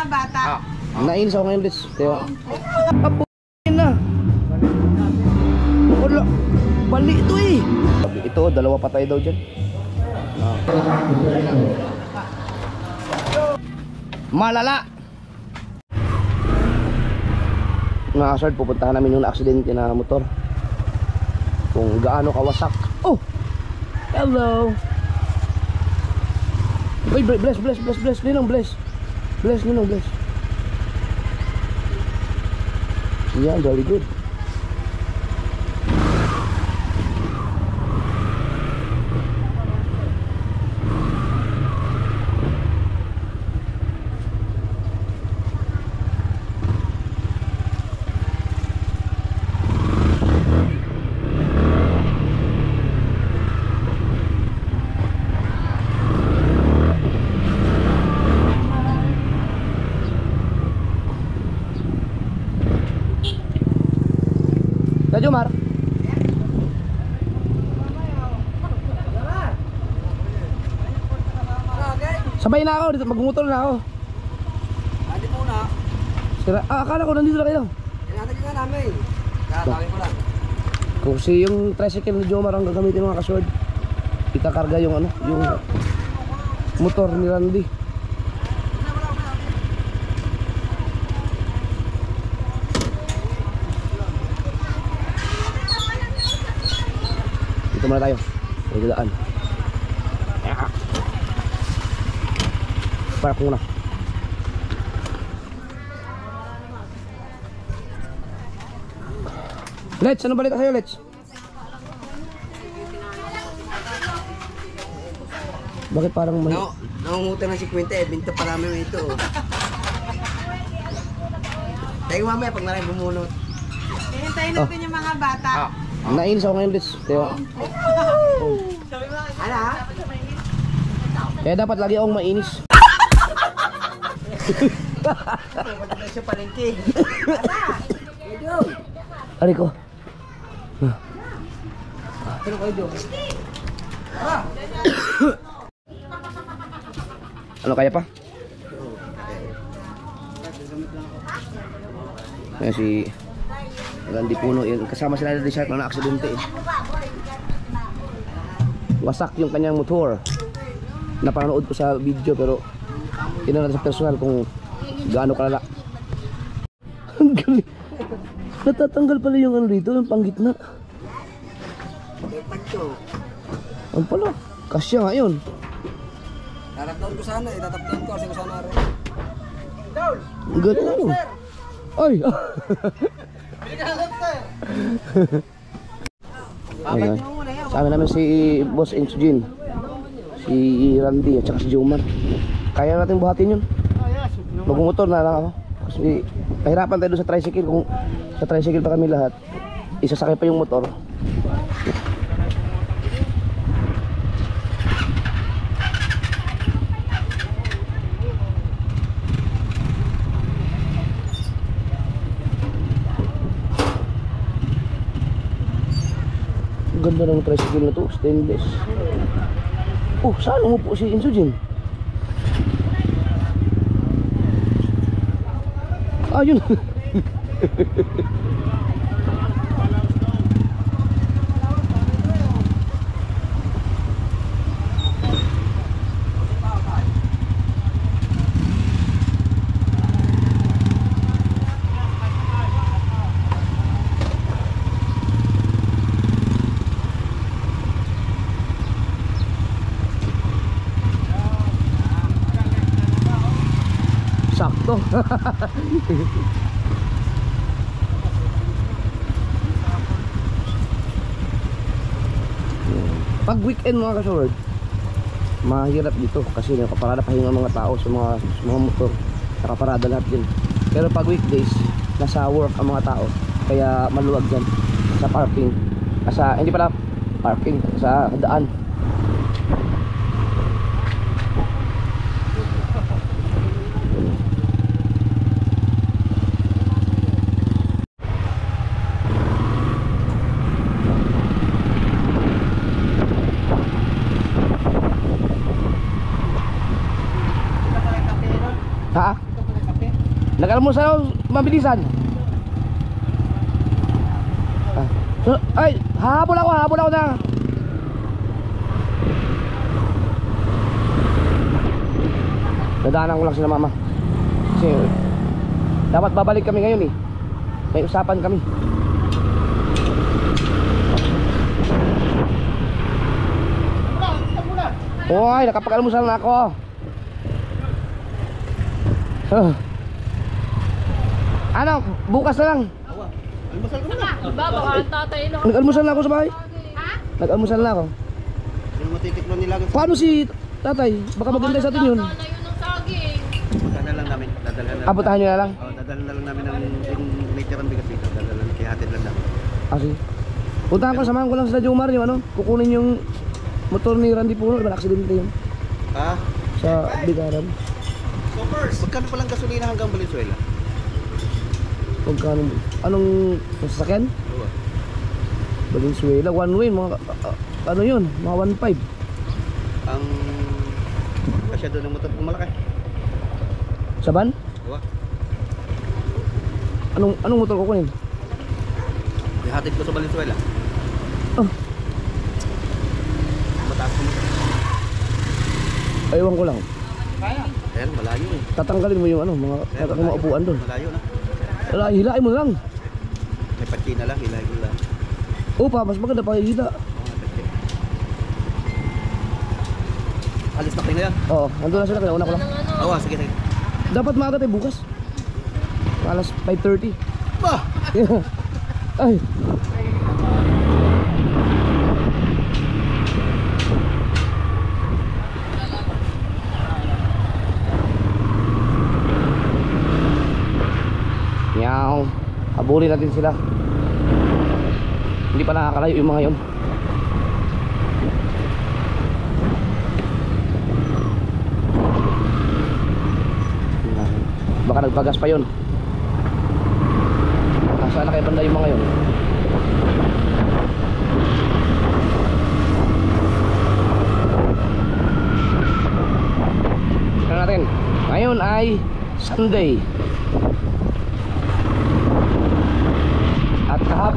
mga bata. Nainis ako ngayon, Liz. Kaya... Apo na. Wala. Bali ito eh. Ito, dalawa patay daw dyan. Ah. Malala! Mga sir, pupuntahan namin yung na-aksidente na motor. Kung gaano kawasak. Oh! Hello! Uy, bless, bless, bless, bless, bless. Bless, Ninong, bless. Yeah, very good. Dadyo Mar. Sabay na ako, dito magmumotor na ako. Hindi po na. Sira, ah, akala ko nandito na kayo. Tinatagin nga namin. Kaya tawin ko lang. Kung si yung tricycle ni Jomar ang gagamitin mga kasword, ikakarga yung ano, yung motor ni Randy. Dito muna tayo. May daan. Park muna. Let's, ano balita sa'yo, Let's? Bakit parang may... No, nangungutang na si Quinte, eh. Binto pa namin ito. Tayo mamaya pag maraming bumunot. Hihintayin natin yung mga bata. Nainis ako ngayon. Kaya, Ano ha? kaya dapat lagi akong mainis. Tayo sa palengke. Edo! Ari ko. Pero ko Edo. Ano kaya pa? Ayan si Randy Puno yun. Kasama sila na Richard na aksidente eh. Wasak yung kanyang motor. Napanood ko sa video pero tingnan natin sa personal kung gaano kalala. Ang galing. Natatanggal pala yung ano dito, yung panggitna. Ang pala, kasya nga yun. Tatapdown ko sana, itatapdown ko kasi ko sana rin. Ang galing ano. Ay! Ayan. Sama namin si Boss Insujin. Si Randy at si Jomar. Kaya natin buhatin yun. Magmumotor na lang ako. Kasi pahirapan tayo sa tricycle. Kung sa tricycle pa kami lahat, isasakay pa yung motor. Ganda ng tricycle na to, stainless. Oh, saan mo po si Insujin? Ah. Sakto. Pag weekend mga kasurod, mahirap dito kasi nakaparada pahinga mga tao sa mga, sa mga motor. Nakaparada lahat din. Pero pag weekdays, nasa work ang mga tao. Kaya maluwag dyan sa parking. Ah, Sa, hindi pala parking, sa daan. Ha? Nag-almusal ako, mabilisan. Ah. So, ay, hahabol ako, hahabol ako na. Dadaanan ko lang sila mama. Kasi, dapat babalik kami ngayon eh. May usapan kami. Oy, nakapag-almusal na ako. Ah. Ano, bukas na lang. Diba, baka ang tatay no? Nag-almusal na ako sa bahay. Nag-almusal na ako. Yung matitikman nila gusto. Paano si tatay? Baka maganda sa atin yun. Baka na yun ng saging. Dadala lang namin. Dadala lang. Apuntahan nyo na lang. Oh, dadala na lang namin ng yung nature ng bigas dito. Dadala lang. Kaya hatid lang namin. Ah, sige. Puntahan ko, samahan ko lang sila Jomar yung ano. Kukunin yung motor ni Randy Puno. Diba aksidente yun? Ha? Sa Bigaran. So first. Magkano palang gasolina hanggang Valenzuela? Pagkano? Anong sasakyan? Oo. Valenzuela. One way. Mga, ah, ano yun? Mga 1.5. Ang kasya doon ng motor malaki. Sa van? Oo. Anong, anong motor kukunin? Ihatid ko sa Valenzuela. Oh. Mataas ko motor. Ewan ko lang. Ayan, malayo eh. Tatanggalin mo yung ano, mga, mga mga upuan doon. Malayo na. Wala, hilain mo lang. May patsina lang, hilay ko lang. Opa, mas maganda pa hila. May patsi. Alis na kayo ngayon? Oo, nandun na sila. Kinauna ko lang. Ng ano? Oo, sige, sige. Dapat maaga tayo bukas. Alas 5.30. Bah! Ay. Habulin natin sila. Hindi pa nakakalayo yung mga yun. Baka nagpagas pa yun. Nasaan na kayo banda yung mga yun? Tignan natin. Ngayon ay Sunday.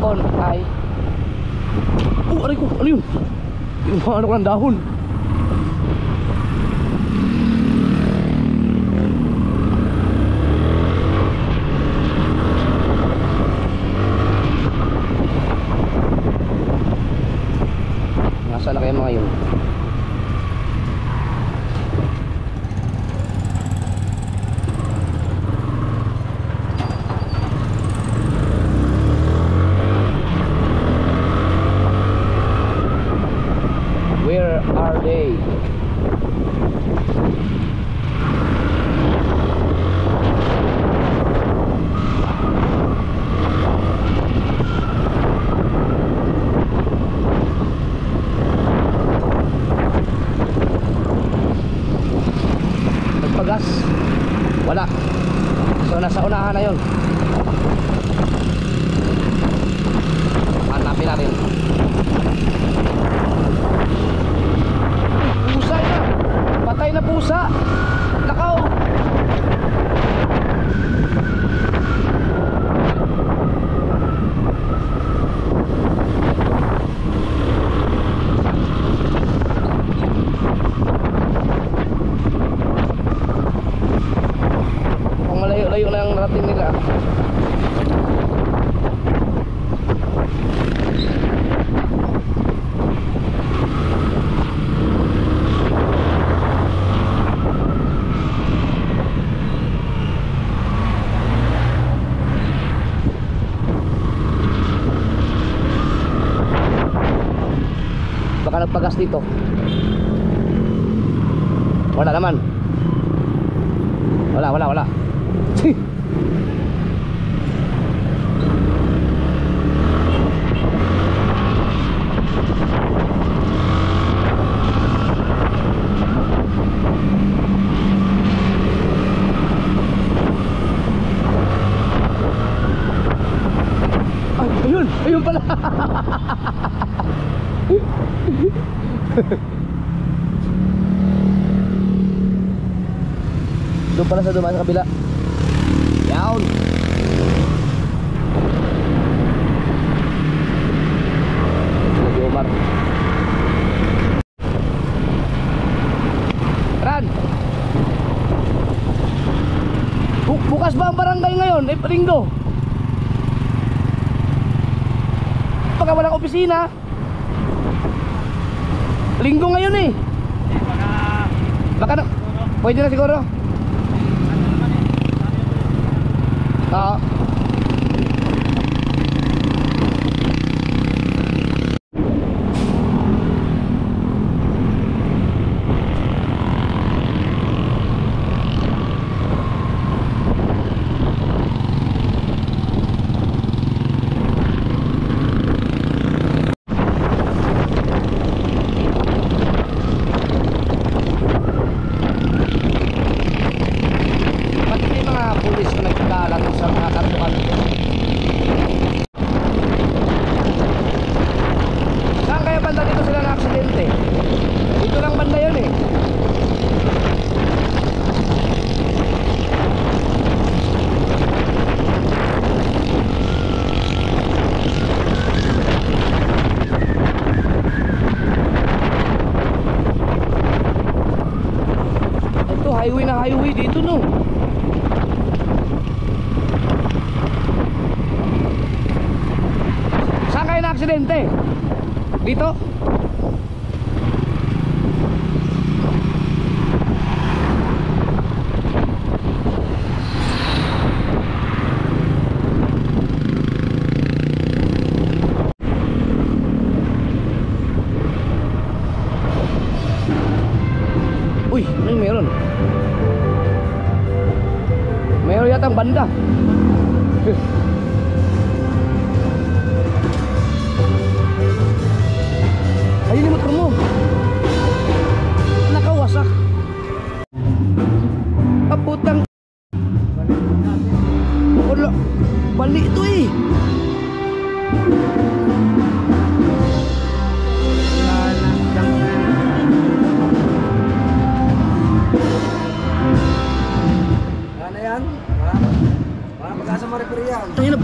Kahapon ay Oh, aray ko, ano yun? Yung mga dahon. Baka nagpagas dito. Wala naman. Wala, wala, wala. Ay, ayun! Ayun pala! Doon pala sa dumaan sa kabila. Down. Lagi Omar. Ran. Bu- bukas ba ang barangay ngayon? Eh, linggo. Pagka walang opisina. Linggo ngayon eh. Baka na, pwede na siguro. Oo. Pati may mga pulis na nagkakalat sa mga kartukan. Saan kaya banda dito sila na aksidente? Dito lang banda yun eh. Ito, dito no. Saan kayo na aksidente? Dito?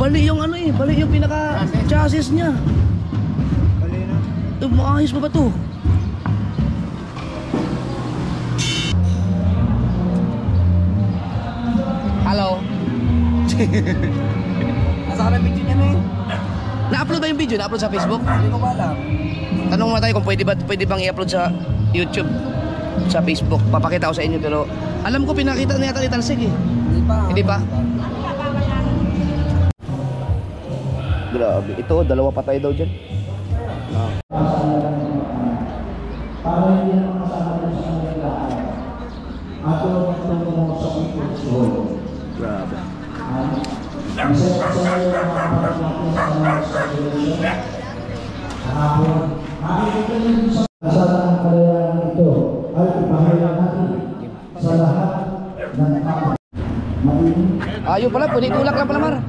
Bali yung ano eh. Bali yung pinaka chassis niya. Bali na. Eh, maayos pa ba to? Hello. Nasa ka na video niya na eh. Na-upload ba yung video? Na-upload sa Facebook? Hindi ko ba alam. Tanong mo tayo kung pwede ba pwede bang i-upload sa YouTube, sa Facebook. Papakita ko sa inyo pero alam ko pinakita na yata ni Talsig eh. Hindi pa. Hindi pa? Grabe. Ito, dalawa patay daw dyan. Grabe. Asahan ang kalilangan ito ay ipahayag natin sa lahat ng tao. Mainit Ayun pala, pwede tulak lang pala, Mar. Kulong. Oh, yan, pala. Pas, dala yun. Oh, dala mo lang. Magkakaroon sa mga sa baso. Bebe, Barang ini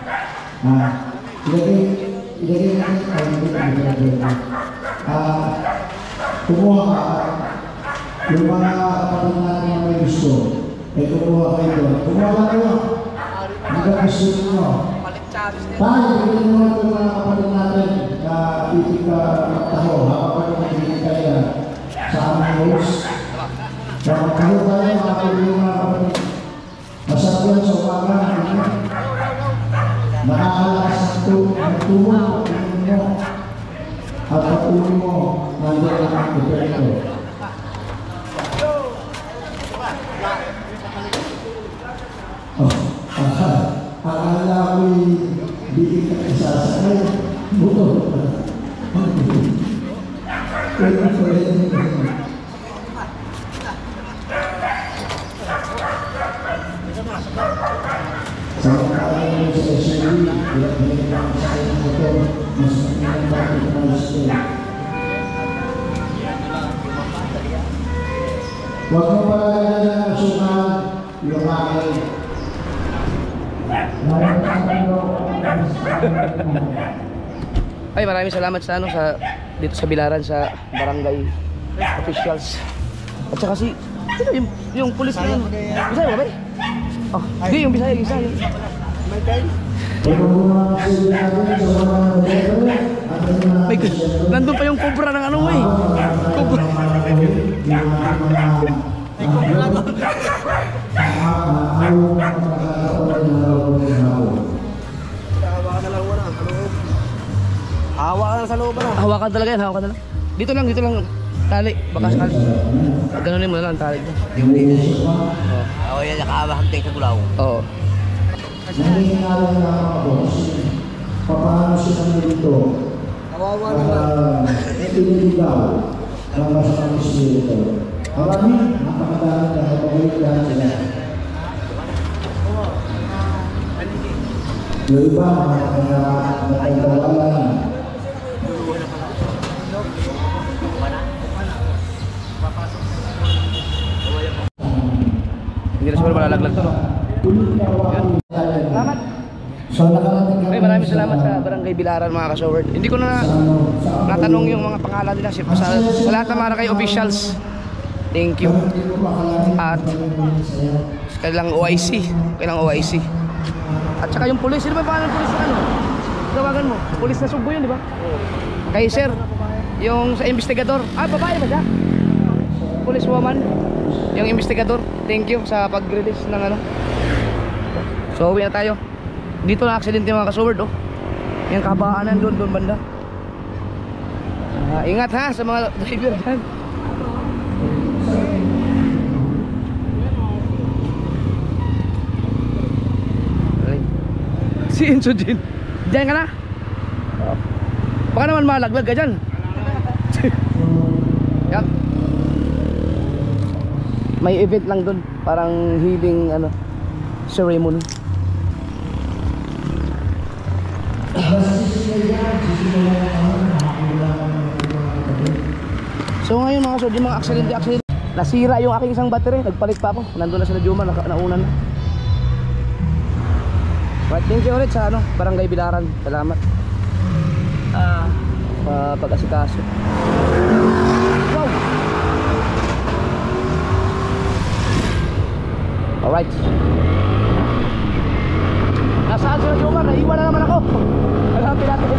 gusto Eh kumuha kayo doon Kumuha ka kayo Hindi ka gusto nyo Tayo, bigyan mo ito mga kapatid natin na titig ka magtaho habang nakikinig kayo sa aming host. Kaya magtaho tayo mga kaibigan mga kapatid. Masarap yan sa umaga, ano? Nakakalakas ang tu- ang tumo, mo. At patuloy mo, nandiyan ang epekto. Oh, ah, akala ko'y di ka isasakay. Buto. Maraming salamat sa ano sa dito sa Bilaran sa barangay officials. At saka si sino yung yung pulis na yun? Bisaya ba ba? Oh, hindi yung Bisaya, yung isa yun. May nandun pa yung cobra ng ano eh. Cobra. Hawa ka na sa loob na. Hawakan talaga yan, hawakan na lang. Dito lang, dito lang. Tali, baka sakali. Ganunin mo na lang tali. Oo, yan, nakahawak tayo sa gulaw. Oo. Nanginginalan na ako kasi paano sila dito Kawawa uh, piniligaw ng masamang espiritu. Marami, napakadami na kapagalik lahat sila. Yung iba, mga nakagawalan. Na siguro malalaglag to, no? Salamat. So nakarating kami Ay, maraming sa- salamat sa Barangay Bilaran mga ka-showard. Hindi ko na sa ano, sa natanong yung mga pangalan nila sa, sa, sa lahat ng mga kay officials. Thank you. At kailang OIC. Kailang OIC. At saka yung pulis. Sino ba pangalan ng pulis na ano? Tawagan mo. Pulis na Sugbo yun, di ba? Kay sir. Yung sa investigador. Ah, babae ba siya? Police woman. Yung investigador. Thank you sa pag-release ng ano. So, uwi na tayo. Dito na accident yung mga kasword, oh. Yung kabaanan doon, doon banda. Ah, ingat ha sa mga driver dyan. Si Enzo din. Diyan ka na? Baka naman malaglag ka dyan. May event lang doon. Parang healing ano, ceremony. So ngayon mga sod, yung mga aksidente aksidente Nasira yung aking isang battery, nagpalit pa ako. Nandun na sila Juma, naka, nauna na. Right, thank you ulit sa ano, Barangay Bilaran. Salamat. Ah, uh, pag-asikaso. Alright. Nasaan sila Juma? Naiwan na naman ako. Hanapin natin.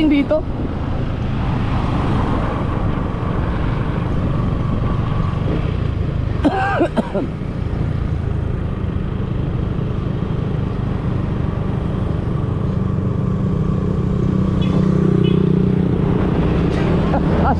Nila nakarating dito. ah,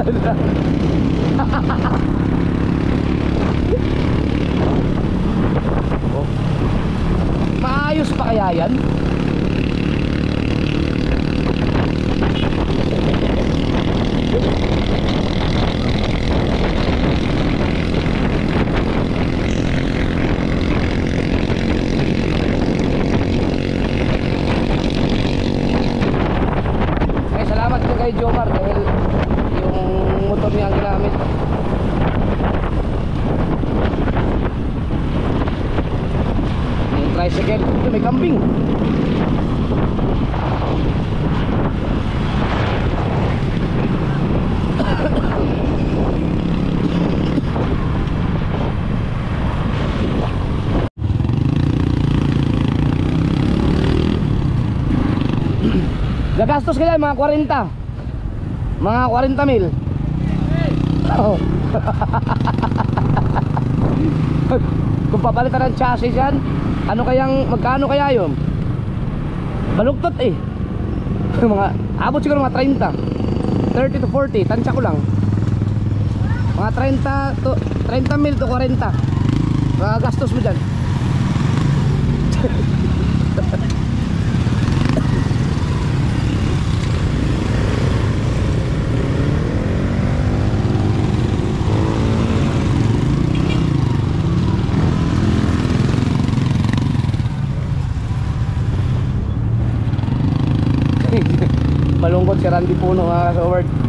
Alter. Gagastos kaya mga 40. Mga 40 mil. Oo. Kung papalitan ng chassis yan, ano kayang, magkano kaya yun? Balugtot eh. mga, abot siguro mga 30. 30 to 40, tansya ko lang. Mga 30 to, 30 mil to 40. Mga gastos mo dyan. Malungkot si Randy Puno mga kasoward.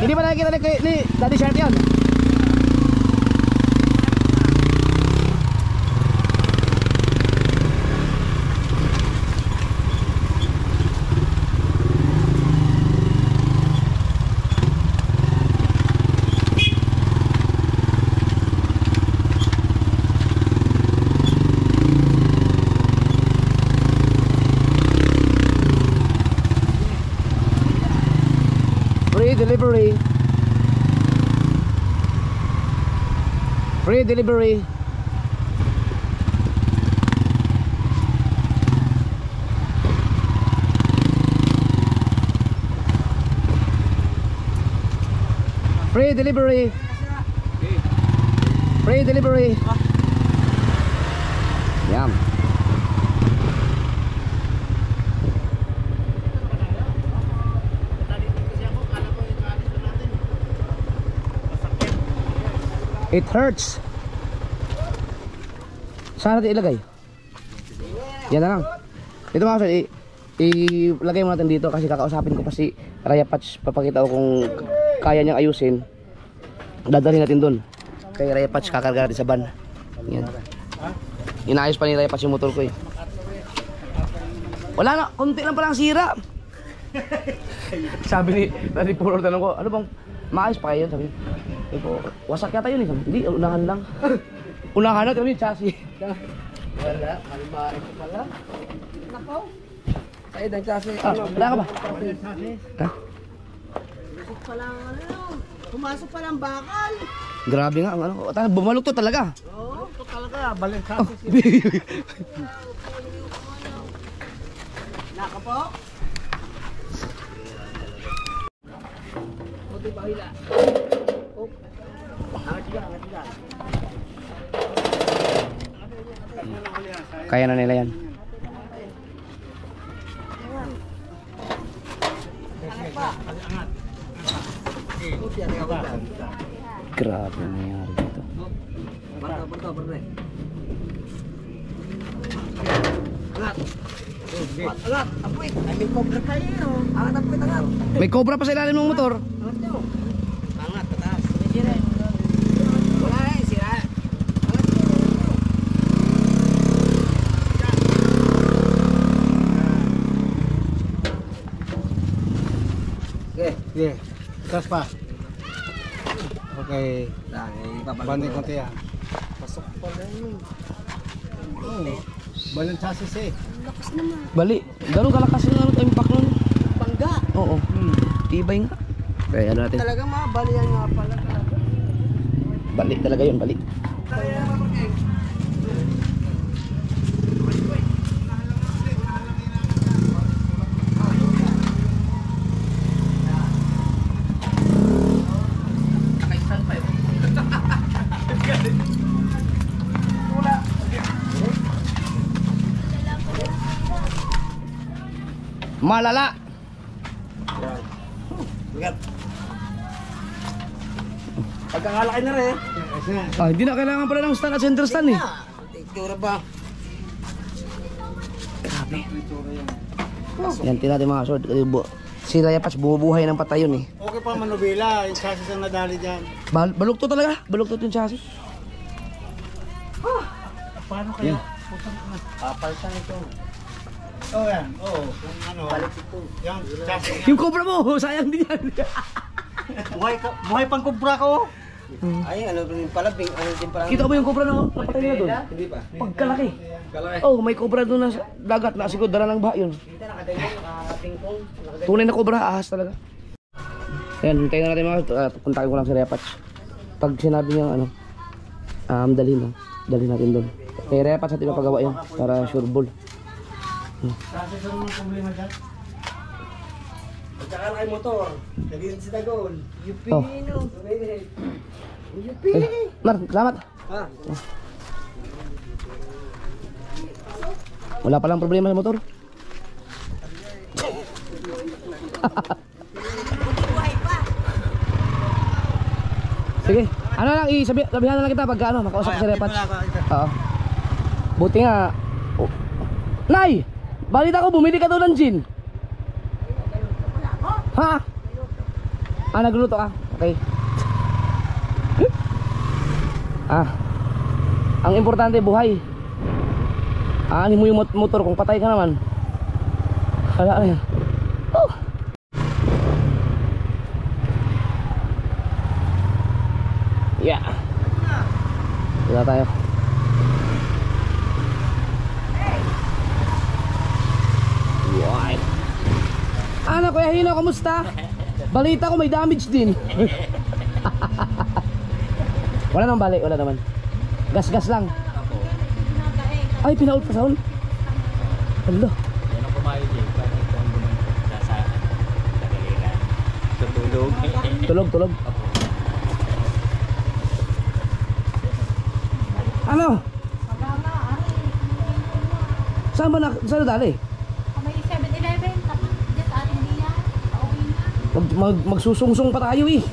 Hindi ba nakikita ni, ni Daddy Free delivery. Free delivery. Free delivery. Yan. It hurts. Saan natin ilagay? Yan na lang. Ito mga i- ilagay mo natin dito kasi kakausapin ko pa si Raya Patch. Papakita ko kung kaya niyang ayusin. Dadalhin natin doon. Kay Raya Patch, kakarga natin sa van. Yan. Inaayos pa ni Raya Patch yung motor ko eh. Wala na, konti lang palang sira. sabi ni Daddy Puro, tanong ko, ano bang maayos pa kayo? Sabi niya, wasak yata yun eh. Hindi, unahan lang. Unahan na, yung chassis. Wala, kalmain ko pala. Nakaw. Sa'yo, nagsasabi. Ah, wala ka ba? Ha? Pa lang ano, pumasok pa lang bakal. Grabe nga, ang ano, bumalok to talaga. Oo. Ito talaga, balik sa Naka po. Kaya na nila yan. Grabe ang nangyari dito. Barka, barka, barka. Angat. Angat, apoy. Ay, may cobra kayo. Angat, apoy, angat. May cobra pa sa ilalim ng motor. Angat nyo. Angat, pataas. Wala eh, sira. Angat nyo, angat nyo. Okay, okay. Taas pa. Okay. Banding ko. konti yan. Pasok pa na yun. Oh, balon chassis eh. Bali, ganun kalakas yung ano, impact nun. Pangga. Oo. Tibay nga. Kaya ano natin. Talagang mabalian nga pala. Balik talaga yun, balik. Malala. Ingat. Pagkakalaki na rin. Ah, hindi na kailangan pala ng stand at center stand eh. Itsura ba? Grabe. Yan, tingnan natin mga sword. Kasi bu- Si Raya Patch bumubuhay ng patay yun eh. Okay pa manubila, yung chassis ang nadali dyan. Bal baluktot talaga. Baluktot yung chassis. Paano kaya? Papalsan ito. Oh yan, oh, kung ano. Balik ito. Yung chassis. Yung cobra mo, sayang din yan. buhay, ka, buhay pang kubra ko. Ay, ano rin pala, bing, ano din pala. Kita mo yung cobra na napatay nila doon? Hindi pa. Pagkalaki. Kalaki. Oh, may cobra doon na sa dagat na siguro dala ng baha yun. Kita nakatingin, nakatingkong. Tunay na cobra, ahas talaga. Ayan, hintayin na natin mga uh, puntakin ko lang si Repatch. Pag sinabi niya ano, um, dalhin na. Dalhin natin doon. Kay Repatch natin mapagawa yun para sure ball. Kasi sa mga problema dyan. Pagkaka kay motor. Naging si Dagol. Yupi, Oh. no. Yupi. Eh, Mar, salamat. Ha? Wala palang problema sa motor. Sige, ano lang, isabi, sabihan na lang kita pagka ano, makausap si Repatch. Oo. Buti nga. Oh. Nay! Balita ko, bumili ka daw ng gin. Ha? Ah, nagluto ka? Okay. ah. Ang importante, buhay. Aanin mo yung mot- motor kung patay ka naman. Wala na yan. Oh. Yeah. Wala tayo. Hino, kamusta? Balita ko may damage din. wala naman bali, wala naman. Gas-gas lang. Ay, pinaul pa saul. Alo. Yan ang kumain din. Paano ito ang gumanto sa kagaliran? Tutulog. Tulog, tulog. Ano? Saan ba na, saan na dali? May 7-Eleven, tapos dyan sa ating diya. Pauwi na. Mag, mag, magsusungsong pa tayo eh.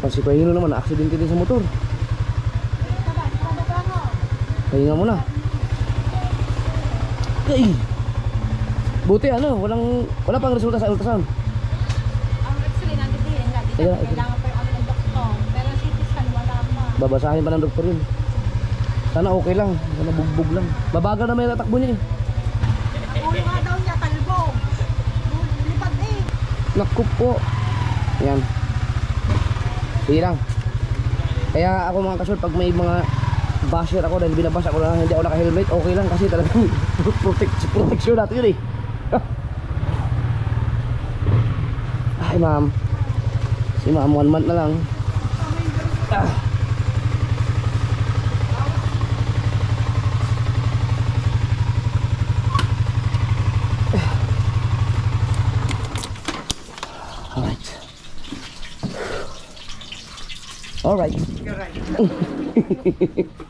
Kasi Pahino naman, na-accident din sa motor. Pahinga mo na. Kay. Buti ano, walang, wala pang resulta sa ultrasound. Ang x-ray nandito din. Kailangan pa yung ano ng doktor. Pero CT scan wala pa. Babasahin pa ng doktor yun. Sana okay lang, sana bugbog lang. Babagal na may tatakbo niya eh. Ang ulo nga daw niya, kalbo. Lipad eh. Naku po. Yan. Sige lang. Kaya ako mga kasol, pag may mga basher ako dahil binabash ako na hindi ako naka-helmet, okay lang kasi talagang protect, protection natin yun eh. Ay ma'am. Si ma'am, one month na lang. Ah. Alright. Alright.